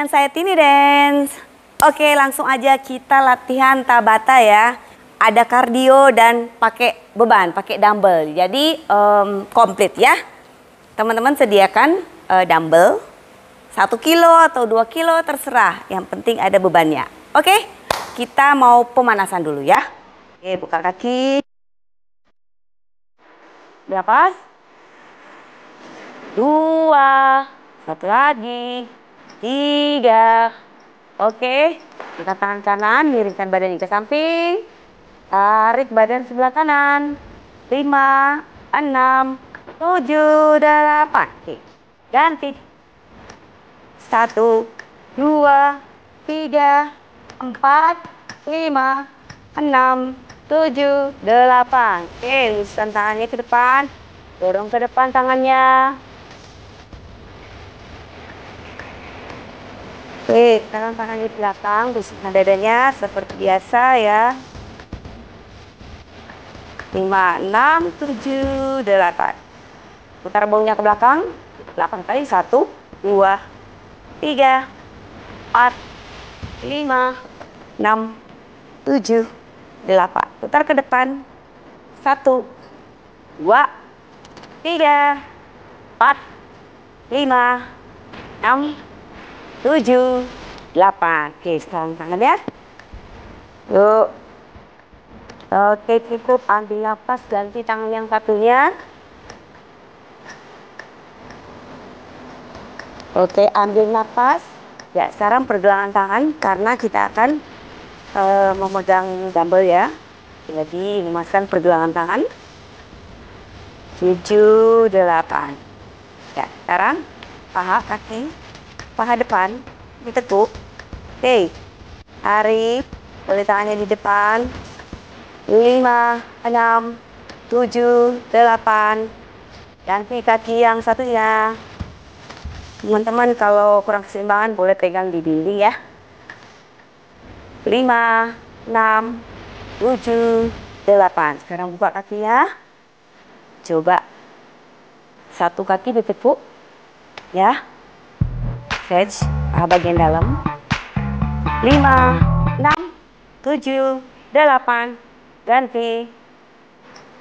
dengan saya Tini Dance. Oke, langsung aja kita latihan Tabata ya. Ada kardio dan pakai beban, pakai dumbbell. Jadi um, komplit ya. Teman-teman sediakan uh, dumbbell. Satu kilo atau dua kilo terserah. Yang penting ada bebannya. Oke, kita mau pemanasan dulu ya. Oke, buka kaki. Berapa? Dua. Satu lagi tiga. Oke, angkat tangan kanan, miringkan badan ke samping. Tarik badan sebelah kanan. Lima, enam, tujuh, delapan. Oke, ganti. Satu, dua, tiga, empat, lima, enam, tujuh, delapan. Oke, tangannya ke depan. Dorong ke depan tangannya. Oke, sekarang tangannya di belakang, bersihkan dadanya seperti biasa ya. 5, 6, 7, 8. Putar baunya ke belakang. 8 kali. 1, 2, 3, 4, 5, 6, 7, 8. Putar ke depan. 1, 2, 3, 4, 5, 6, tujuh, delapan. Oke, sekarang tangan ya. Yuk. Oke, cukup. Ambil nafas, ganti tangan yang satunya. Oke, ambil nafas. Ya, sekarang pergelangan tangan karena kita akan uh, memegang dumbbell ya. Jadi, memasang pergelangan tangan. tujuh, delapan. Ya, sekarang paha kaki paha depan ditekuk. Oke. Tarik. Boleh tangannya di depan. 5, 6, 7, 8. Ganti kaki yang satunya. Teman-teman kalau kurang keseimbangan boleh pegang di dinding ya. 5, 6, 7, 8. Sekarang buka kakinya. Coba satu kaki ditekuk. Ya stretch paha bagian dalam. 5 6 7 8 ganti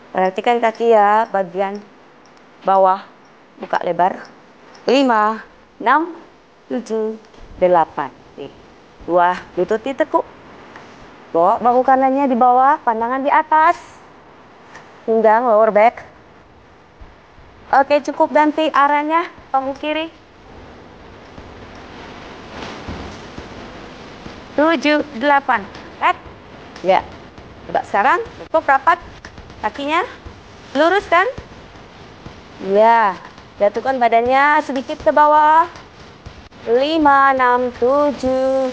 perhatikan kaki ya bagian bawah. Buka lebar. 5 6 7 8 nih dua lutut ditekuk bawa bahu kanannya di bawah pandangan di atas. Pinggang lower back. Oke cukup ganti arahnya bahu kiri tujuh, delapan. Red. Ya. Coba sekarang, cukup rapat. Kakinya luruskan. Ya. Jatuhkan badannya sedikit ke bawah. Lima, enam, tujuh,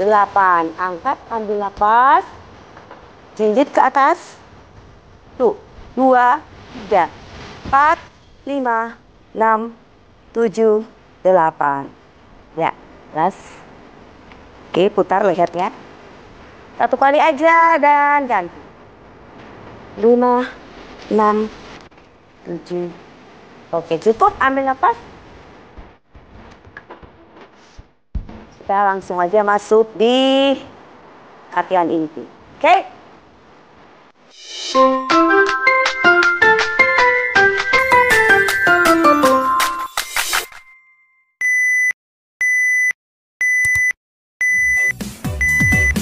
delapan. Angkat, ambil nafas. Jinjit ke atas. Tuh, dua, tiga, empat, lima, enam, tujuh, delapan. Ya, last. Oke, putar lehernya. Satu kali aja dan ganti. Lima, enam, tujuh. Oke, cukup. Ambil nafas. Kita langsung aja masuk di latihan inti. Oke?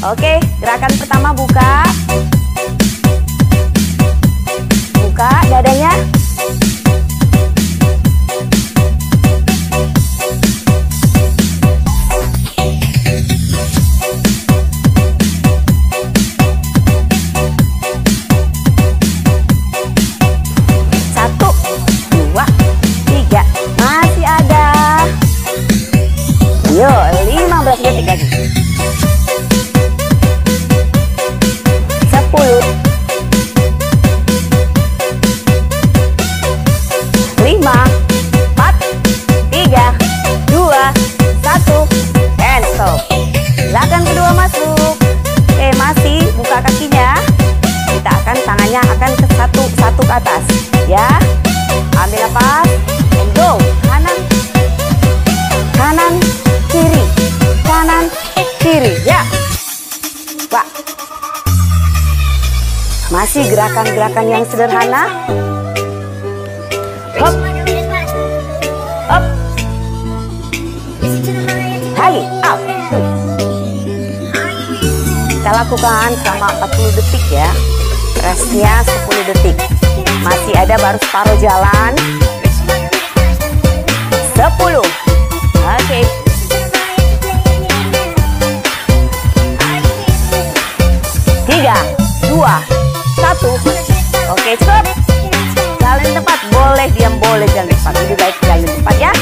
Oke, gerakan pertama buka. Buka dadanya. selama 40 detik ya. Restnya 10 detik. Masih ada baru separuh jalan. 10 oke. Okay. tiga dua satu. Oke stop. Jalan tepat. Boleh diam boleh jalan baik jalan ya.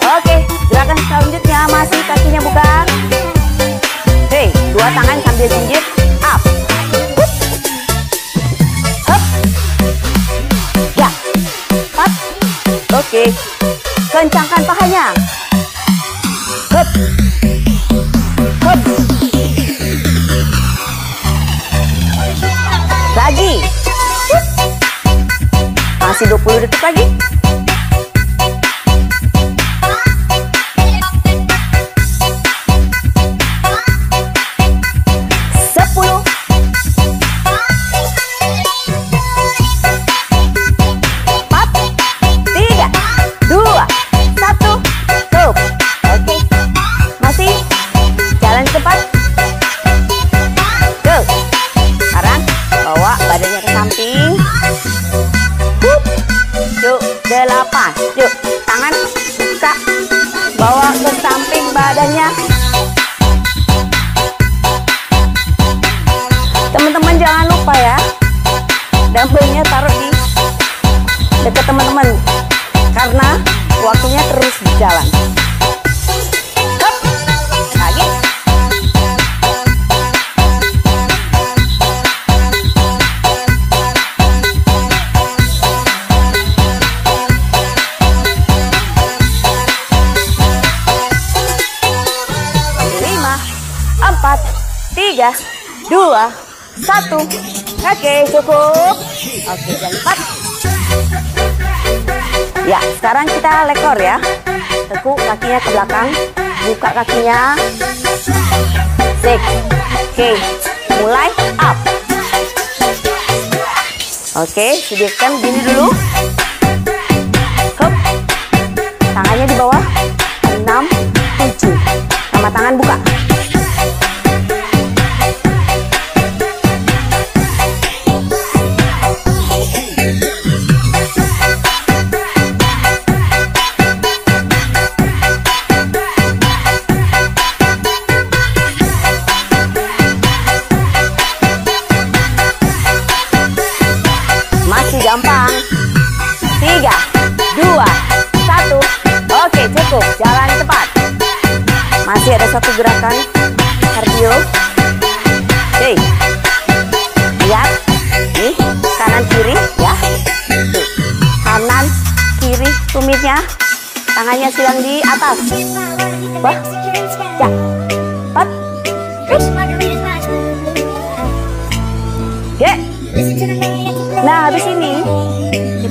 oke gerakan selanjutnya. Masih kakinya bukan, dua tangan sambil jinjit Oke. Kencangkan pahanya. Hup. Hup. Lagi. Hup. Masih 20 detik lagi. kakinya sik oke mulai up. Oke sediakan gini dulu.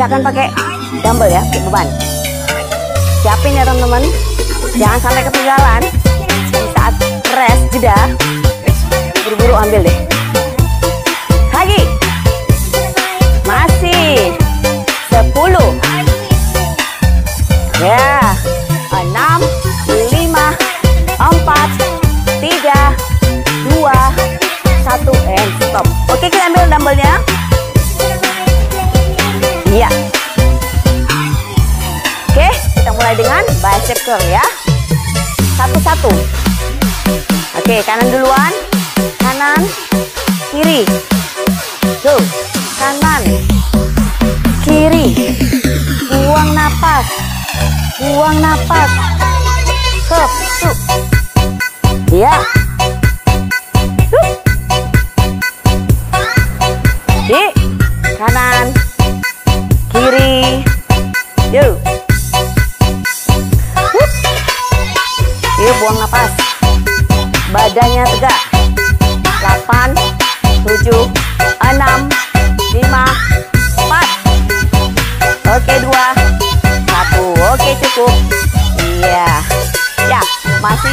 akan pakai dumbbell ya beban. Siapin ya teman-teman. Jangan sampai ketinggalan. Saat rest jeda. Buru-buru ambil deh. Oke, kanan duluan.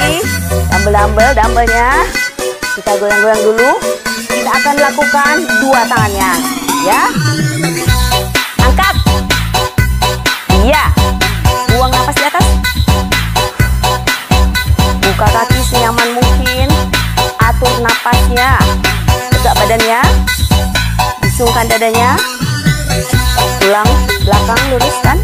lagi dumbbell-dumbbell dumbbellnya. Kita goyang-goyang dulu. Kita akan lakukan dua tangannya. Ya. Angkat. Iya. Buang nafas di atas. Buka kaki senyaman mungkin. Atur nafasnya tegak badannya. Disungkan dadanya. Pulang belakang luruskan.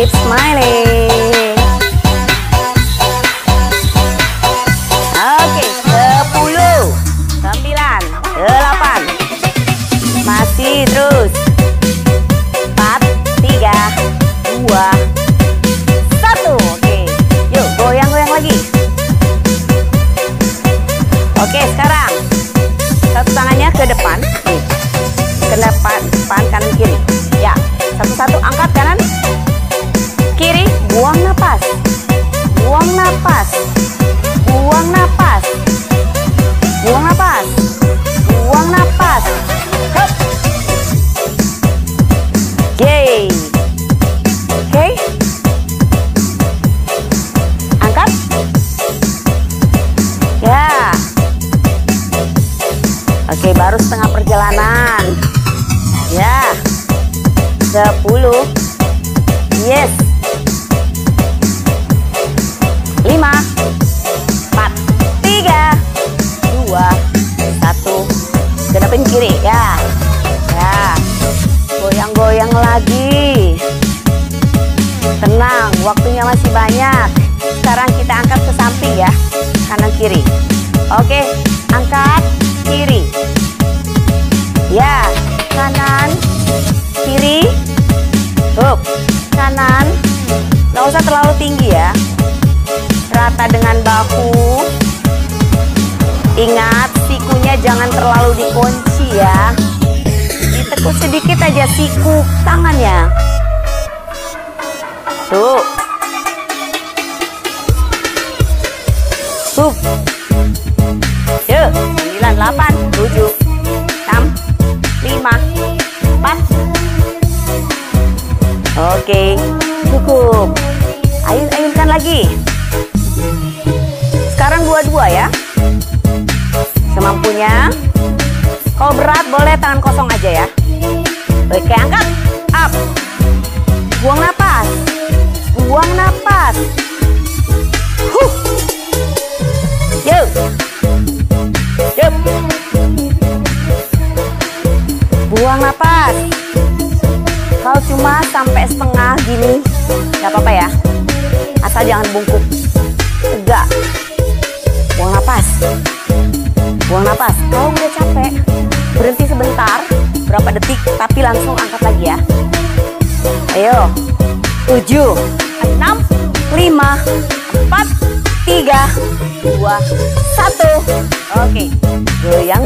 Keep smiling. Tuh.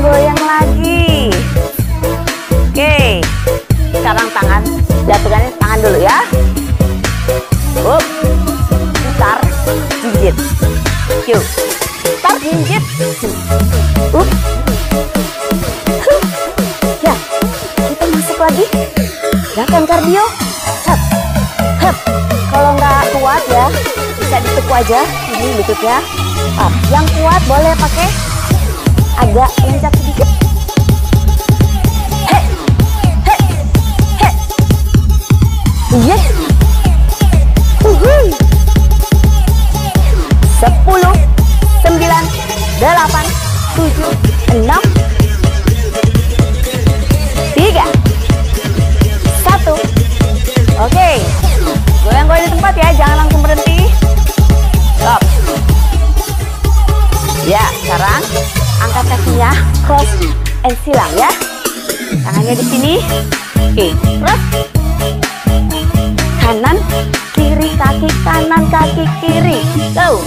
Goyang-goyang lagi. Oke. Sekarang tangan, jatuhkan tangan dulu ya. Up. Putar, jinjit. Yuk. Putar, jinjit. Up. Ya, kita masuk lagi. Gerakan kardio. Hup. Hup. Kalau nggak kuat ya, bisa ditekuk aja. Ini lututnya. Up. Yang kuat boleh pakai agak loncat sedikit. Hei. Hei. Hei. Yes. Uhuy. Sepuluh, sembilan, delapan, tujuh, enam, tiga, satu. Oke, goyang-goyang di tempat ya, jangan langsung berhenti. Stop. Ya, sekarang angkat kakinya cross and silang ya. Tangannya di sini. Oke, terus kanan, kiri, kaki kanan, kaki kiri. Go.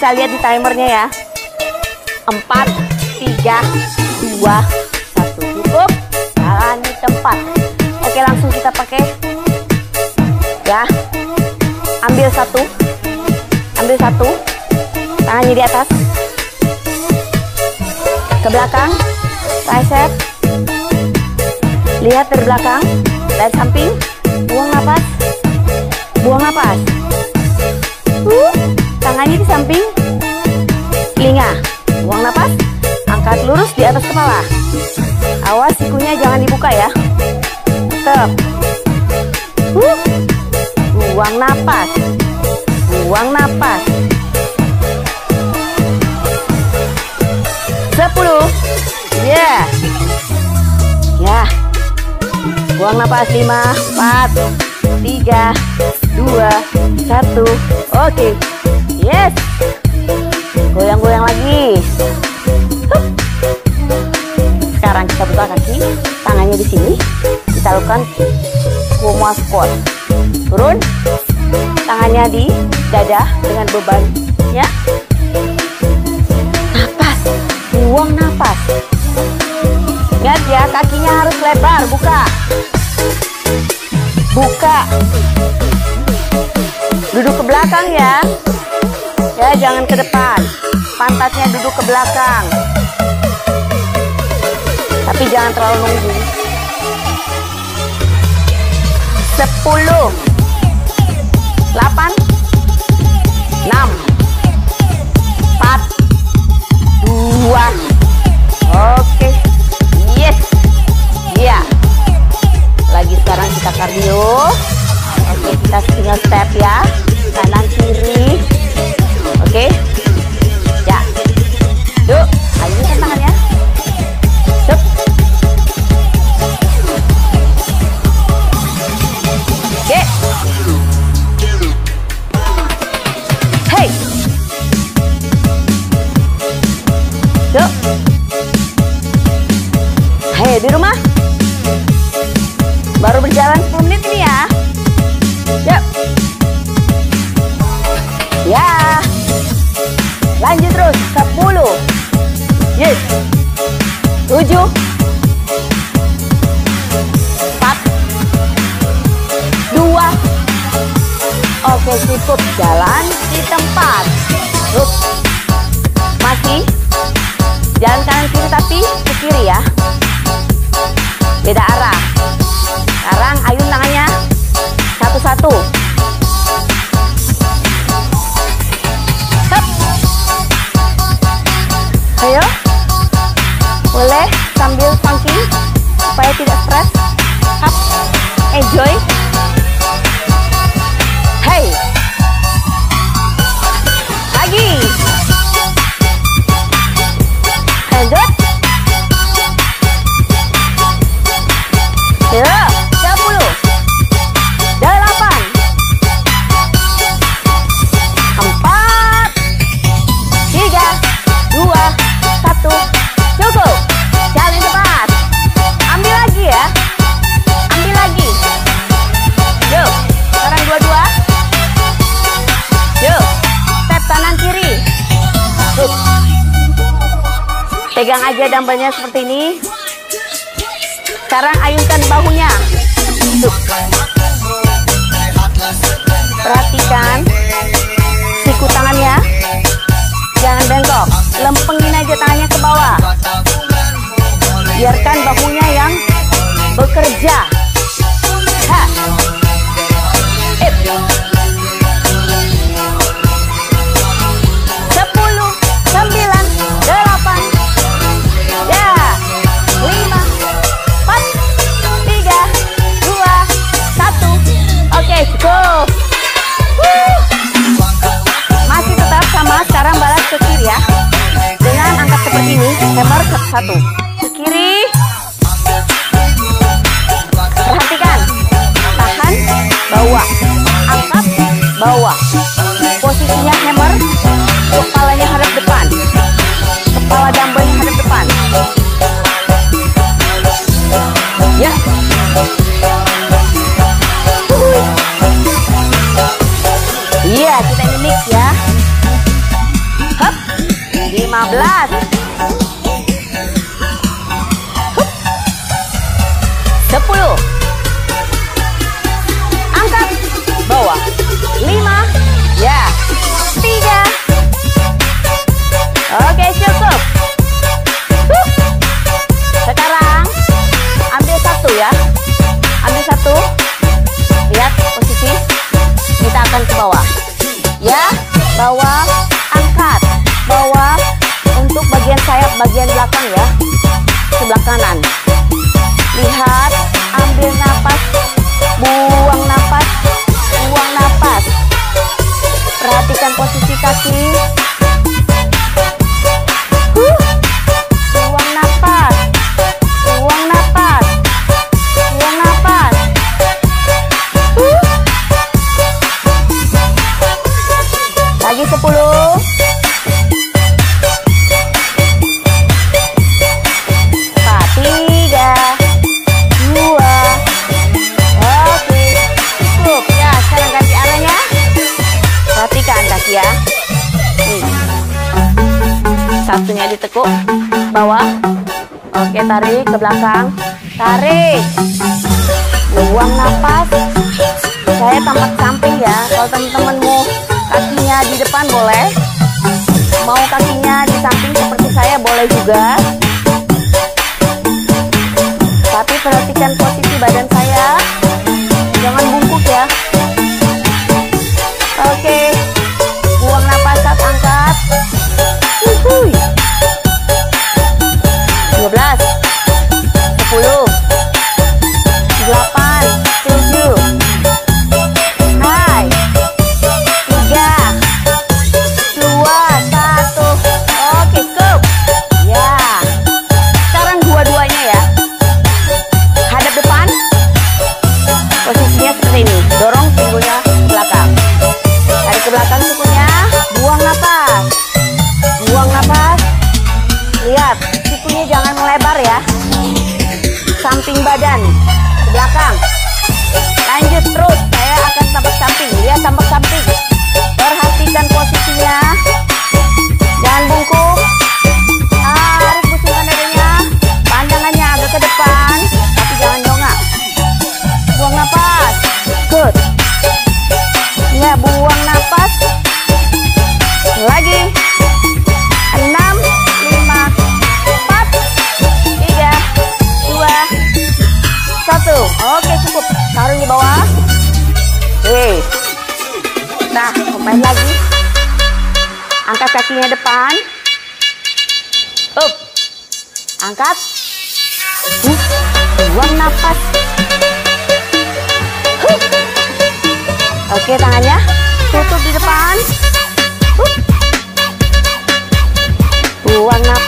Bisa lihat di timernya ya. 4, 3, 2, 1. Cukup. Jalan di tempat. Oke langsung kita pakai. Ya. Ambil satu. Ambil satu. Tangannya di atas. Ke belakang. Tricep. Lihat dari belakang. Dari samping. Buang nafas. Buang nafas. Uh, tangannya di samping. Telinga. Buang nafas. Angkat lurus di atas kepala. Awas sikunya jangan dibuka ya. Tetap. Uh, buang nafas. Buang nafas. 10 Ya yeah. Ya Buang nafas 5 4 3 2 1 Oke Yes Goyang-goyang lagi. Sekarang kita buka kaki Tangannya di sini Kita lakukan Kuma squat Turun Tangannya di dada dengan beban Ya buang nafas. Ingat ya, kakinya harus lebar, buka. Buka. Duduk ke belakang ya. Ya, jangan ke depan. Pantatnya duduk ke belakang. Tapi jangan terlalu nunggu. Sepuluh. Delapan. Enam. Empat. Dua. Oke. Yes. Iya. Lagi sekarang kita kardio. Oke, kita tinggal step ya. Kanan kiri. Oke. Ayo. Boleh sambil funky supaya tidak stres. Hup. Enjoy. Aja dumbbellnya seperti ini. Sekarang ayunkan bahunya. Tuh. Perhatikan siku tangannya. Jangan bengkok. Lempengin aja tangannya ke bawah. Biarkan bahunya yang bekerja. buang nafas. Saya tampak samping ya. Kalau teman-teman mau kakinya di depan boleh. Mau kakinya di samping seperti saya boleh juga. buang nafas good. Nggak buang nafas lagi. Enam lima empat tiga dua satu. Oke cukup. Taruh di bawah. Hei. Nah main lagi. Angkat kakinya depan. Up. Angkat. Uh, buang nafas Oke tangannya tutup di depan. Buang uh, nafas.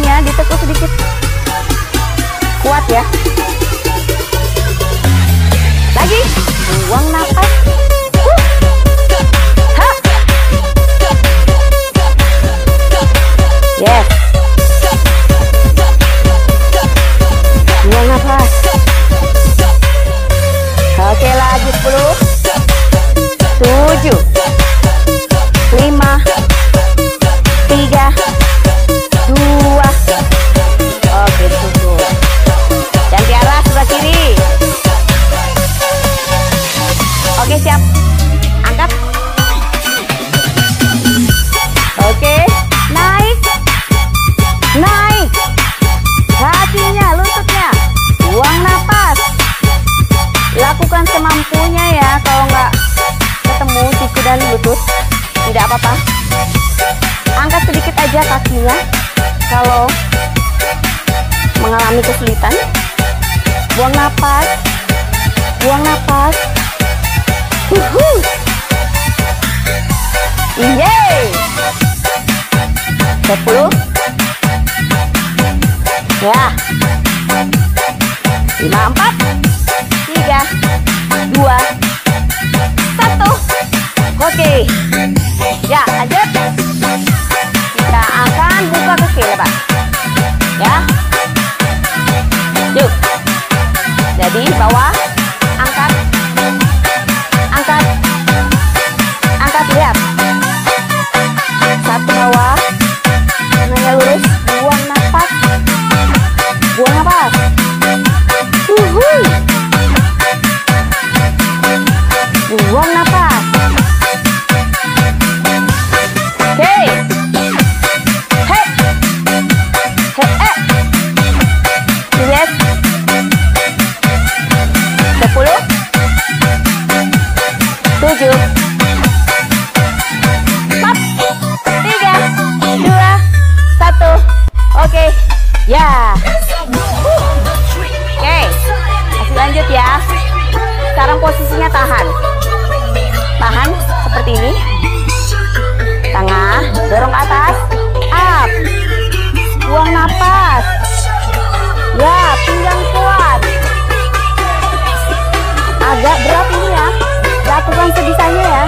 ininya ditekuk sedikit. Kuat ya. Lagi. Buang nafas Yeay. 10. Ya. 54. posisinya tahan. Tahan seperti ini. Tengah dorong atas. Up. Buang nafas ya pinggang kuat. Agak berat ini ya. Lakukan sebisanya ya.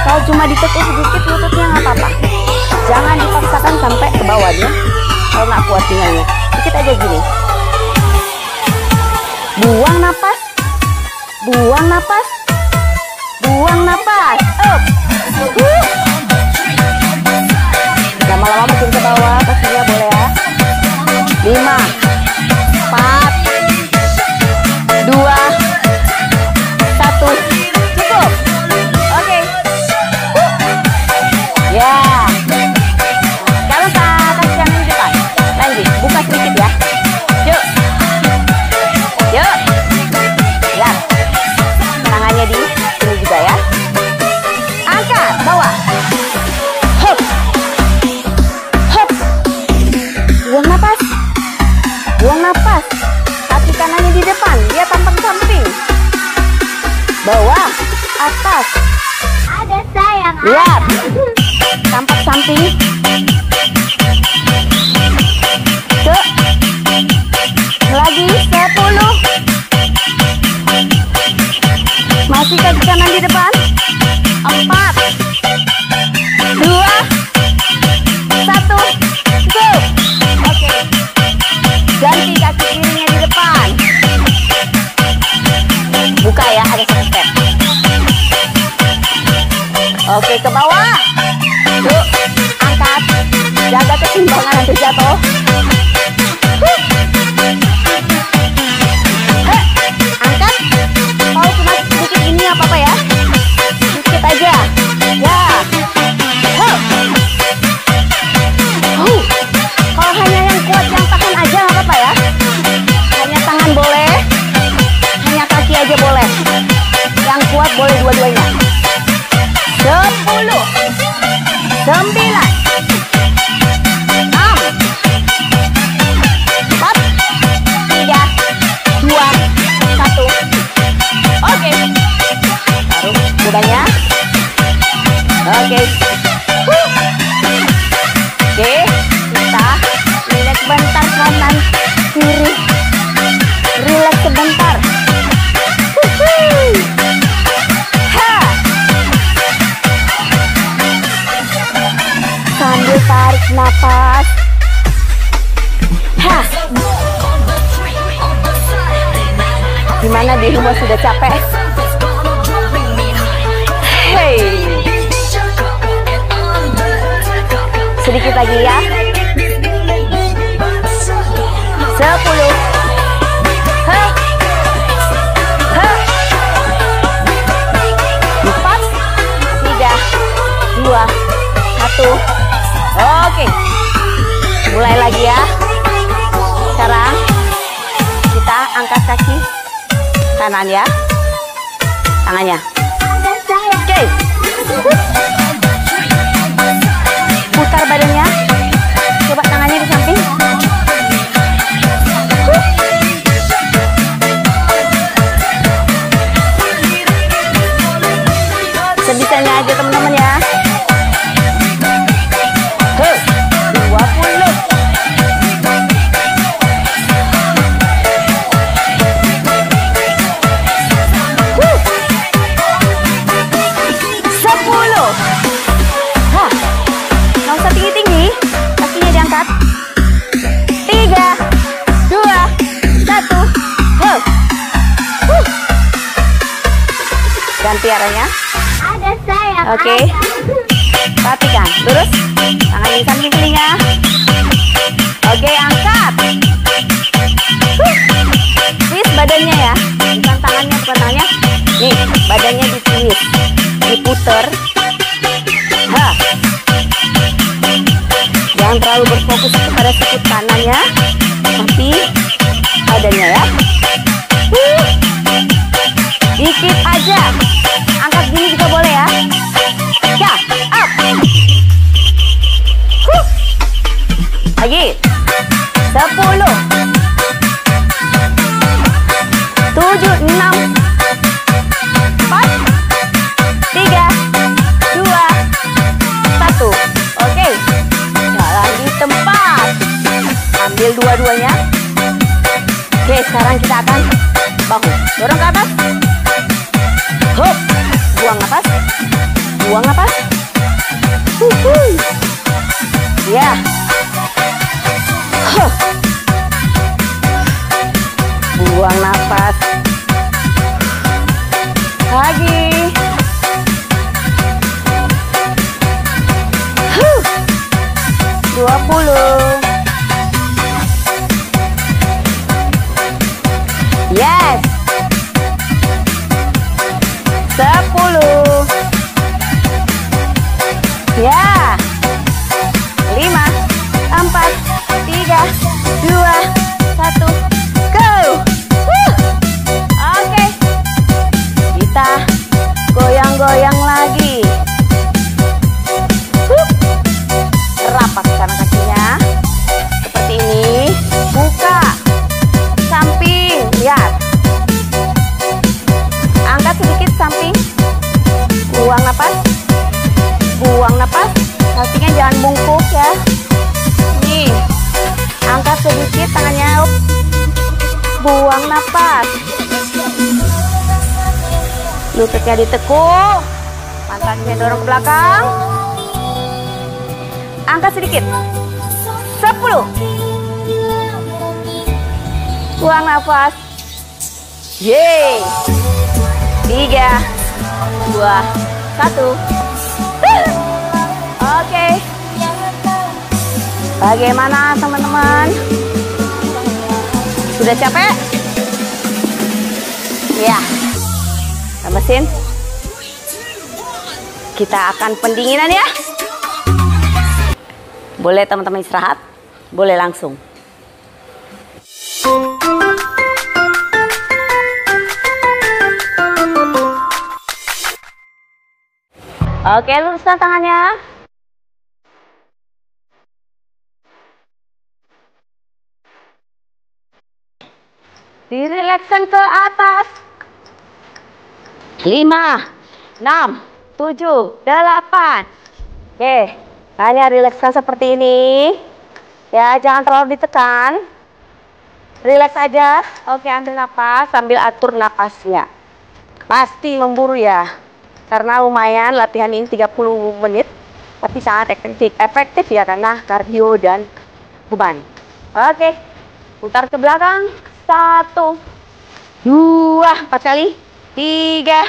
Kalau cuma ditekuk sedikit lututnya nggak apa-apa. Jangan dipaksakan sampai ke bawahnya kalau nggak kuat pinggangnya sedikit aja gini. Buang nafas Buang napas. Buang napas. Up. Uh. Lama-lama makin ke bawah kakinya boleh ya. Lima. Empat. lihat. Tampak samping. dua-duanya. Sepuluh. Sembilan. Oke. Taruh. Oke. Okay. kanan ya. Tangannya. Oke. Putar badannya. Coba tangannya di samping. Ganti arahnya. Ada sayang. Oke. ada. Perhatikan, lurus. Tangan di samping telinga. Oke, angkat. Huh. Twist badannya ya. Bukan tangannya, bukan tangannya. Nih, badannya ditwist. Diputer. Hah. Jangan terlalu berfokus kepada sikut kanannya. Tapi badannya ya. 10. Lututnya ditekuk. Pantatnya dorong ke belakang. Angkat sedikit. 10. Buang nafas. Yeay. Tiga, dua, satu. Oke. Bagaimana teman-teman? Sudah capek? Mesin. Kita akan pendinginan ya. Boleh teman-teman istirahat? Boleh langsung. Oke, luruskan tangannya. Direlakskan ke atas. Lima, enam, tujuh, delapan. Oke, hanya rilekskan seperti ini. Ya, jangan terlalu ditekan. Rileks aja. Oke, ambil napas sambil atur napasnya. Pasti memburu ya. Karena lumayan latihan ini 30 menit. Tapi sangat efektif. Efektif ya karena kardio dan beban. Oke. Putar ke belakang. Satu. Dua. Empat kali. Tiga.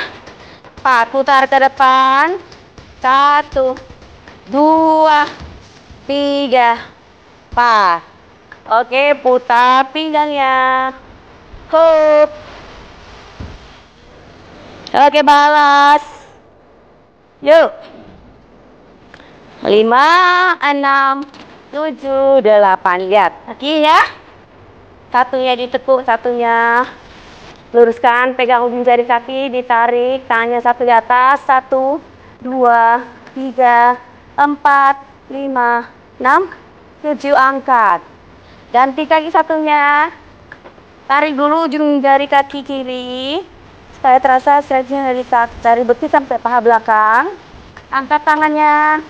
Empat. Putar ke depan. Satu. Dua. Tiga. Empat. Oke, putar pinggangnya. Hup. Oke, balas. Yuk. Lima, enam, tujuh, delapan. Lihat. Kaki ya. Satunya ditekuk, satunya luruskan. Pegang ujung jari kaki, ditarik. Tangannya satu di atas. Satu, dua, tiga, empat, lima, enam, tujuh angkat. Ganti kaki satunya. Tarik dulu ujung jari kaki kiri. Supaya terasa stretching dari, dari betis sampai paha belakang. Angkat tangannya.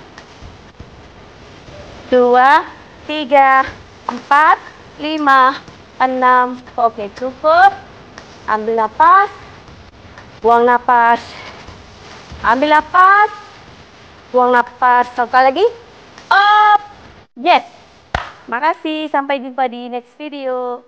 Dua, tiga, empat, lima, enam. Oke, cukup. Ambil napas. Buang napas. Ambil napas. Buang napas. Sekali lagi. Up. Yes. Makasih. Sampai jumpa di next video.